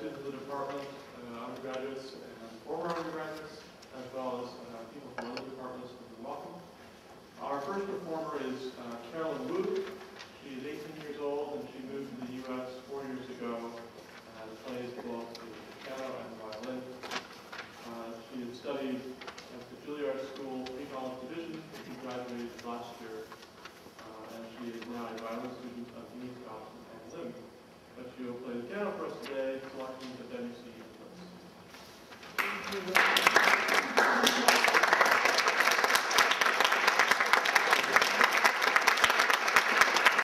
elected to the department, uh, undergraduates and former undergraduates, as well as uh, people from other departments are welcome. Our first performer is uh, Carolyn Wu. She is 18 years old and she moved to the U.S. four years ago uh, and plays both the piano and violin. Uh, she had studied at the Juilliard School Pre-College Division, she graduated last year, uh, and she is now a violin student of the working, but then